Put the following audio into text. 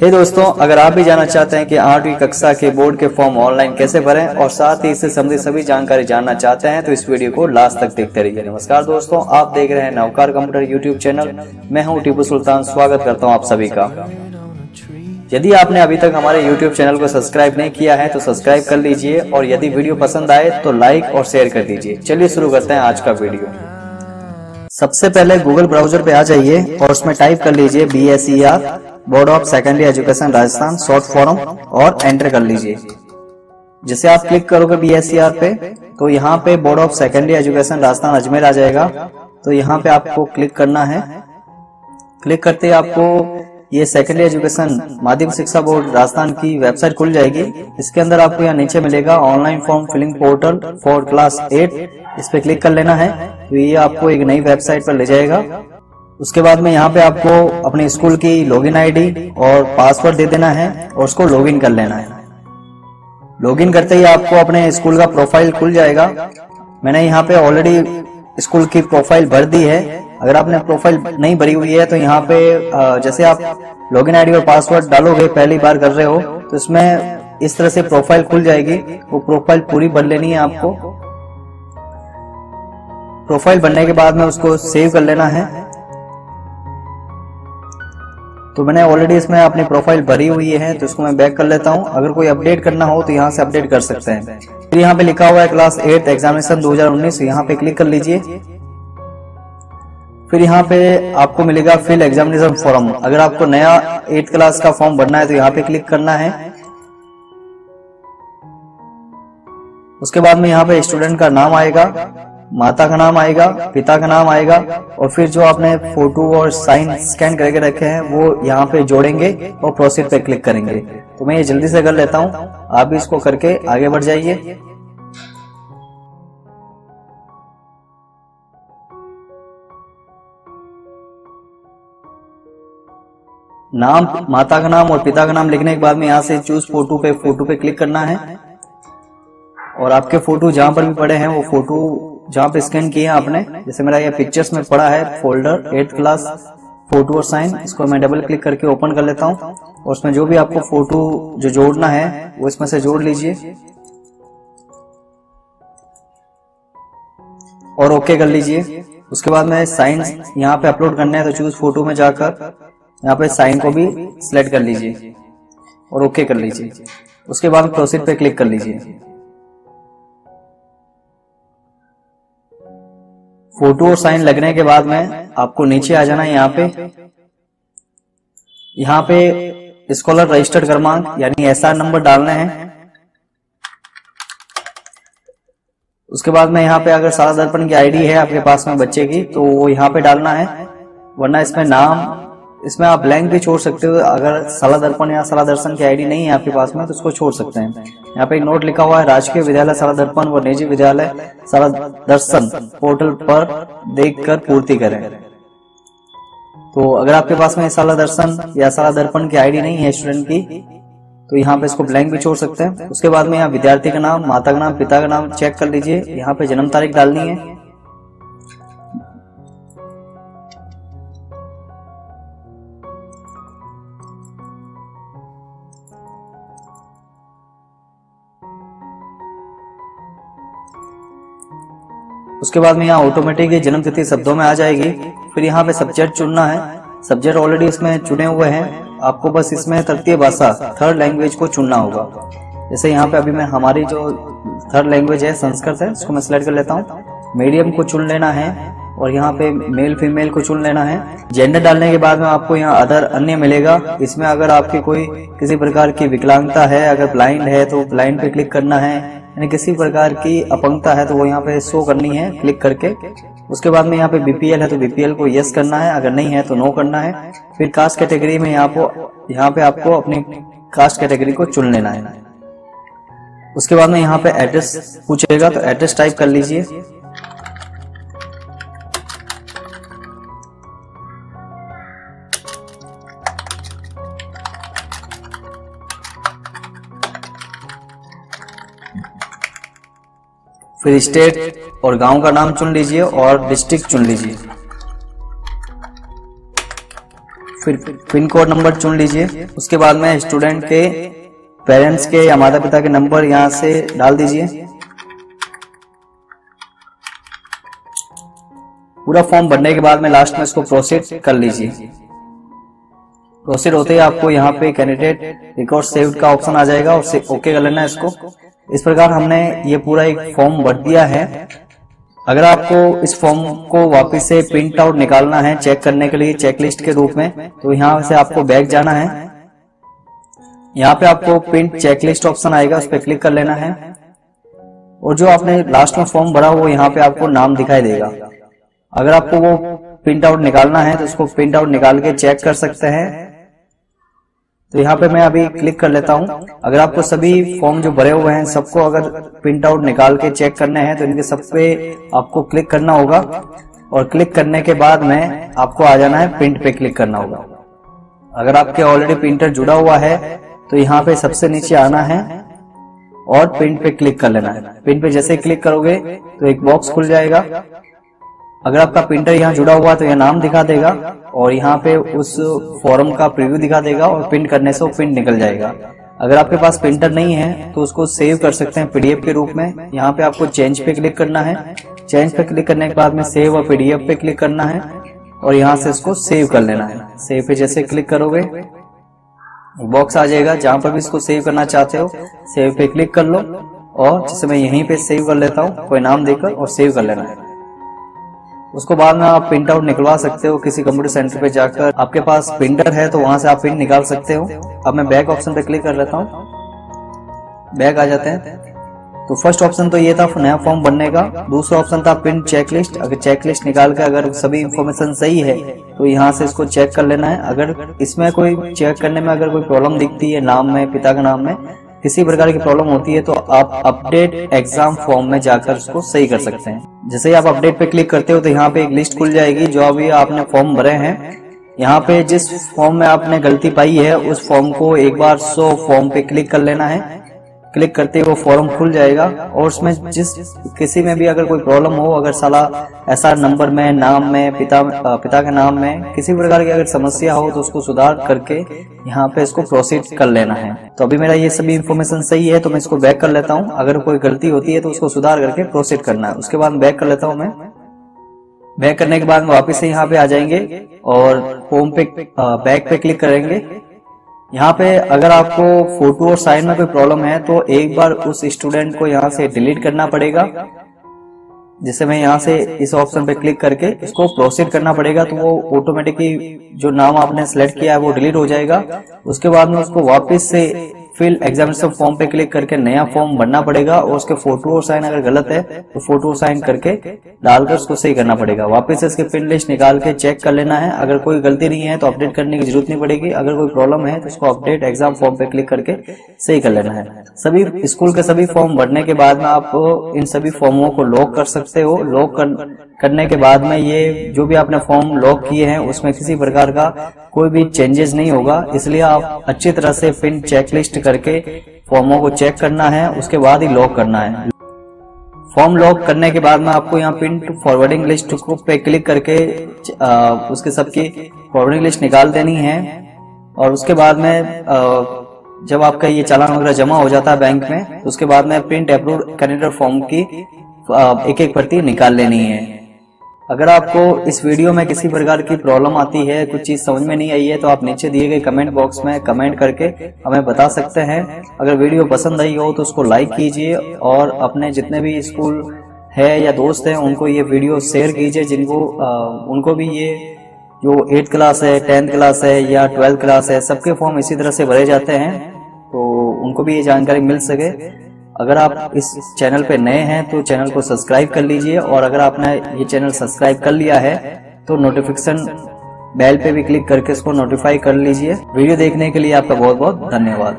हे hey दोस्तों, अगर आप भी जानना चाहते हैं कि आठवीं कक्षा के बोर्ड के फॉर्म ऑनलाइन कैसे भरें और साथ ही इससे संबंधित सभी जानकारी जानना चाहते हैं तो इस वीडियो को लास्ट तक देखते रहिए। नमस्कार दोस्तों, आप देख रहे हैं नवकार कंप्यूटर यूट्यूब चैनल। मैं हूँ टीपू सुल्तान, स्वागत करता हूँ आप सभी का। यदि आपने अभी तक हमारे YouTube चैनल को सब्सक्राइब नहीं किया है तो सब्सक्राइब कर लीजिए और यदि वीडियो पसंद आए तो लाइक और शेयर कर दीजिए। चलिए शुरू करते हैं आज का वीडियो। सबसे पहले गूगल ब्राउज़र पे आ जाइए और उसमें टाइप कर लीजिए B S board of secondary education Rajasthan short form और एंटर कर लीजिए। जैसे आप क्लिक करोगे बी आर पे तो यहाँ पे board of secondary education Rajasthan Ajmer आ जाएगा। तो यहाँ पे आपको क्लिक करना है। क्लिक करते ही आपको ये सेकेंडरी एजुकेशन माध्यमिक शिक्षा बोर्ड राजस्थान की वेबसाइट खुल जाएगी। इसके अंदर आपको यहाँ नीचे मिलेगा online form filling portal for class eight इस पे क्लिक कर लेना है। तो ये आपको एक नई वेबसाइट पर ले जाएगा। उसके बाद में यहाँ पे आपको अपने स्कूल की लॉगिन आईडी और पासवर्ड दे देना है और उसको लॉगिन कर लेना है। लॉगिन करते ही आपको अपने स्कूल का प्रोफ़ाइल खुल जाएगा। मैंने यहाँ पे ऑलरेडी स्कूल की प्रोफ़ाइल भर दी है। अगर आपने प्रोफ़ाइल नहीं भरी हुई है तो यहाँ पे जैसे आप लॉगिन आईडी और पासवर्ड डालोगे, पहली बार कर रहे हो तो इसमें इस तरह से प्रोफ़ाइल खुल जाएगी। वो प्रोफ़ाइल पूरी भर लेनी है आपको। प्रोफ़ाइल बनने के बाद में उसको सेव कर लेना है। तो मैंने ऑलरेडी इसमें अपनी प्रोफ़ाइल भरी हुई है तो इसको मैं बैक कर लेता हूँ। अगर कोई अपडेट करना हो तो यहाँ से अपडेट कर सकते हैं। फिर यहाँ पे लिखा हुआ है क्लास एट एग्जामिनेशन 2019 यहाँ पे क्लिक कर लीजिए। फिर यहाँ पे आपको मिलेगा फिल एग्जामिनेशन फॉर्म अगर आपको नया एट क्लास का फॉर्म भरना है तो यहाँ पे क्लिक करना है। उसके बाद में यहाँ पे स्टूडेंट का नाम आएगा। माता का नाम आएगा, पिता का नाम आएगा, और फिर जो आपने फ़ोटो और साइन स्कैन करके रखे हैं, वो यहाँ पे जोड़ेंगे और प्रोसीड पे क्लिक करेंगे। तो मैं ये जल्दी से कर लेता हूँ। आप भी इसको करके आगे बढ़ जाइए। नाम, माता का नाम और पिता का नाम लिखने के बाद में यहाँ से चूज़ फ़ोटो पे फ़ोटो पे क्लिक करना है। और आपके फ़ोटो जहाँ पर भी पड़े हैं, वो फ़ोटो जहाँ पे स्कैन किया आपने, जैसे मेरा ये पिक्चर्स में पड़ा है फोल्डर एट क्लास फ़ोटो और साइन इसको मैं डबल क्लिक करके ओपन कर लेता हूँ। और उसमें जो भी आपको फ़ोटो जो जोड़ना है, वो इसमें से जोड़ लीजिए। और ओके कर लीजिए। उसके बाद में साइन यहाँ पे अपलोड करना है तो चूज़ फ़ोटो में जाकर यहाँ पे साइन को भी सिलेक्ट कर लीजिए। और ओके कर लीजिए। उसके बाद प्रोसीड पे क्लिक कर लीजिए। फ़ोटो और साइन लगने के बाद में आपको नीचे आ जाना है यहाँ पे। यहाँ पे स्कॉलर रजिस्टर्ड क्रमांक यानी एसआर नंबर डालना है। उसके बाद में यहाँ पे अगर सारा दर्पण की आईडी है आपके पास में बच्चे की तो वो यहाँ पे डालना है, वरना इसमें नाम इसमें आप ब्लैंक भी छोड़ सकते हो। अगर सला दर्पण या सला दर्शन की आईडी नहीं है आपके पास में तो उसको छोड़ सकते हैं। यहाँ पे एक नोट लिखा हुआ है, राजकीय विद्यालय सला दर्पण व निजी विद्यालय सला दर्शन पोर्टल पर देखकर पूर्ति करें। तो अगर आपके पास में सला दर्शन या सला दर्पण की आईडी नहीं है स्टूडेंट की तो यहाँ पे इसको ब्लैंक भी छोड़ सकते हैं। उसके बाद में यहाँ विद्यार्थी का नाम, माता का नाम, पिता का नाम चेक कर लीजिए। यहाँ पे जन्म तारीख डालनी है। उसके बाद में यहाँ ऑटोमेटिक जन्म तिथि शब्दों में आ जाएगी। फिर यहाँ पे सब्जेक्ट चुनना है। सब्जेक्ट ऑलरेडी इसमें चुने हुए हैं। आपको बस इसमें तृतीय भाषा थर्ड लैंग्वेज को चुनना होगा। जैसे यहाँ पे अभी मैं हमारी जो थर्ड लैंग्वेज है, संस्कृत है, उसको मैं सिलेक्ट कर लेता हूँ। मीडियम को चुन लेना है और यहाँ पे मेल फीमेल को चुन लेना है। जेंडर डालने के बाद में आपको यहाँ अदर अन्य मिलेगा। इसमें अगर आपकी कोई किसी प्रकार की विकलांगता है, अगर ब्लाइंड है तो ब्लाइंड पे क्लिक करना है। यानी किसी प्रकार की अपंगता है तो वो यहाँ पे शो करनी है क्लिक करके। उसके बाद में यहाँ पे बीपीएल है तो बीपीएल को यस करना है, अगर नहीं है तो नो करना है। फिर कास्ट कैटेगरी में यहाँ यहाँ पे आपको अपनी कास्ट कैटेगरी को चुन लेना है। उसके बाद में यहाँ पे एड्रेस पूछेगा तो एड्रेस टाइप कर लीजिए। फिर स्टेट और गाँव का नाम चुन लीजिए और डिस्ट्रिक्ट चुन लीजिए। फिर पिन कोड नंबर चुन लीजिए। उसके बाद में स्टूडेंट के पेरेंट्स के या माता पिता के नंबर यहाँ से डाल दीजिए। पूरा फॉर्म भरने के बाद में लास्ट में इसको प्रोसीड कर लीजिए। प्रोसीड होते ही आपको यहाँ पे कैंडिडेट रिकॉर्ड सेव्ड का ऑप्शन आ जाएगा। और ओके कर लेना इसको। इस प्रकार हमने ये पूरा एक फॉर्म भर दिया है। अगर आपको इस फॉर्म को वापस से प्रिंट आउट निकालना है चेक करने के लिए चेकलिस्ट के रूप में तो यहाँ से आपको बैग जाना है। यहाँ पे आपको प्रिंट चेकलिस्ट ऑप्शन आएगा, उस पर क्लिक कर लेना है। और जो आपने लास्ट में फॉर्म भरा वो यहाँ पे आपको नाम दिखाई देगा। अगर आपको वो प्रिंट आउट निकालना है तो उसको प्रिंट आउट निकाल के चेक कर सकते हैं। तो यहाँ पे मैं अभी क्लिक कर लेता हूँ। अगर आपको सभी फॉर्म जो भरे हुए हैं, सबको अगर प्रिंट आउट निकाल के चेक करने हैं तो इनके सब पे आपको क्लिक करना होगा। और क्लिक करने के बाद में आपको आ जाना है प्रिंट पे क्लिक करना होगा। अगर आपके ऑलरेडी प्रिंटर जुड़ा हुआ है तो यहाँ पे सबसे नीचे आना है और प्रिंट पे क्लिक कर लेना है। प्रिंट पे जैसे क्लिक करोगे तो एक बॉक्स खुल जाएगा। अगर आपका प्रिंटर यहाँ जुड़ा हुआ तो यह नाम दिखा देगा और यहाँ पे उस फॉर्म का प्रीव्यू दिखा देगा और प्रिंट करने से वो प्रिंट निकल जाएगा। अगर आपके पास प्रिंटर नहीं है तो उसको सेव कर सकते हैं पीडीएफ के रूप में। यहाँ पे आपको चेंज पे क्लिक करना है। चेंज पे क्लिक करने के बाद में सेव और पीडीएफ पे क्लिक करना है और यहाँ से इसको सेव कर लेना है। सेव पे जैसे क्लिक करोगे, बॉक्स आ जाएगा जहाँ पर भी इसको सेव करना चाहते हो। सेव पे क्लिक कर लो और जैसे मैं यहीं पे सेव कर लेता हूँ, कोई नाम देकर और सेव कर लेना है। उसको बाद में आप प्रिंट आउट निकलवा सकते हो किसी कंप्यूटर सेंटर पे जाकर। आपके पास प्रिंटर है तो वहाँ से आप प्रिंट निकाल सकते हो। अब मैं बैक ऑप्शन पे क्लिक कर लेता हूँ। बैक आ जाते हैं। तो फ़र्स्ट ऑप्शन तो ये था नया फॉर्म बनने का। दूसरा ऑप्शन था प्रिंट चेकलिस्ट अगर चेकलिस्ट निकाल के अगर सभी इंफॉर्मेशन सही है तो यहाँ से इसको चेक कर लेना है। अगर इसमें कोई चेक करने में अगर कोई प्रॉब्लम दिखती है नाम में, पिता के नाम में किसी प्रकार की प्रॉब्लम होती है तो आप अपडेट एग्ज़ाम फॉर्म में जाकर उसको सही कर सकते हैं। जैसे ही आप अपडेट पे क्लिक करते हो तो यहाँ पे एक लिस्ट खुल जाएगी जो अभी आपने फॉर्म भरे हैं। यहाँ पे जिस फॉर्म में आपने गलती पाई है, उस फॉर्म को एक बार सो फॉर्म पे क्लिक कर लेना है। क्लिक करते वो फॉर्म खुल जाएगा और उसमें जिस किसी में भी अगर कोई प्रॉब्लम हो, अगर साला ऐसा नंबर में, नाम में, पिता पिता के नाम में किसी प्रकार की अगर समस्या हो तो उसको सुधार करके यहाँ पे इसको प्रोसीड कर लेना है। तो अभी मेरा ये सभी इन्फॉर्मेशन सही है तो मैं इसको बैक कर लेता हूँ। अगर कोई गलती होती है तो उसको सुधार करके प्रोसीड करना है। उसके बाद बैक कर लेता हूँ मैं। बैक करने के बाद वापिस से यहाँ पे आ जाएँगे और होम पे बैक पे क्लिक करेंगे। यहाँ पे अगर आपको फ़ोटो और साइन में कोई प्रॉब्लम है तो एक बार उस स्टूडेंट को यहाँ से डिलीट करना पड़ेगा। जैसे मैं यहाँ से इस ऑप्शन पे क्लिक करके इसको प्रोसीड करना पड़ेगा तो वो ऑटोमेटिकली जो नाम आपने सेलेक्ट किया है, वो डिलीट हो जाएगा। उसके बाद में उसको वापस से फिल एग्जामिनेशन फॉर्म पे क्लिक करके नया फॉर्म भरना पड़ेगा और उसके फ़ोटो और साइन अगर गलत है तो फ़ोटो और साइन करके डालकर उसको सही करना पड़ेगा। वापस इसके पिन लिस्ट निकाल के चेक कर लेना है। अगर कोई गलती नहीं है तो अपडेट करने की ज़रूरत नहीं पड़ेगी। अगर कोई प्रॉब्लम है तो उसको अपडेट एग्ज़ाम फॉर्म पे क्लिक करके सही कर लेना है। सभी स्कूल के सभी फॉर्म भरने के बाद में आप इन सभी फॉर्मों को लॉक कर सकते हो। लॉक कर, करने के बाद में ये जो भी आपने फॉर्म लॉक किए हैं उसमें किसी प्रकार का कोई भी चेंजेस नहीं होगा। इसलिए आप अच्छी तरह से पिन चेकलिस्ट करके फॉर्मों को चेक करना है उसके बाद ही लॉक करना है। फॉर्म लॉक करने के बाद में आपको यहाँ पिन टू फॉरवर्डिंग लिस्ट को पे क्लिक करके आ, उसके सबकी फॉरवर्डिंग लिस्ट निकाल देनी है। और उसके बाद में आ, जब आपका ये चालान वगैरह जमा हो जाता है बैंक में उसके बाद में प्रिंट अप्रूव कैंडिडेट फॉर्म की एक एक प्रति निकाल लेनी है। अगर आपको इस वीडियो में किसी प्रकार की प्रॉब्लम आती है कुछ चीज़ समझ में नहीं आई है तो आप नीचे दिए गए कमेंट बॉक्स में कमेंट करके हमें बता सकते हैं। अगर वीडियो पसंद आई हो तो उसको लाइक कीजिए और अपने जितने भी स्कूल है या दोस्त हैं उनको ये वीडियो शेयर कीजिए जिनको आ, उनको भी ये जो एट्थ क्लास है टेंथ क्लास है या ट्वेल्थ क्लास है सबके फॉर्म इसी तरह से भरे जाते हैं तो उनको भी ये जानकारी मिल सके। अगर आप इस चैनल पे नए हैं तो चैनल को सब्सक्राइब कर लीजिए और अगर आपने ये चैनल सब्सक्राइब कर लिया है तो नोटिफिकेशन बेल पे भी क्लिक करके इसको नोटिफाई कर लीजिए। वीडियो देखने के लिए आपका बहुत बहुत धन्यवाद।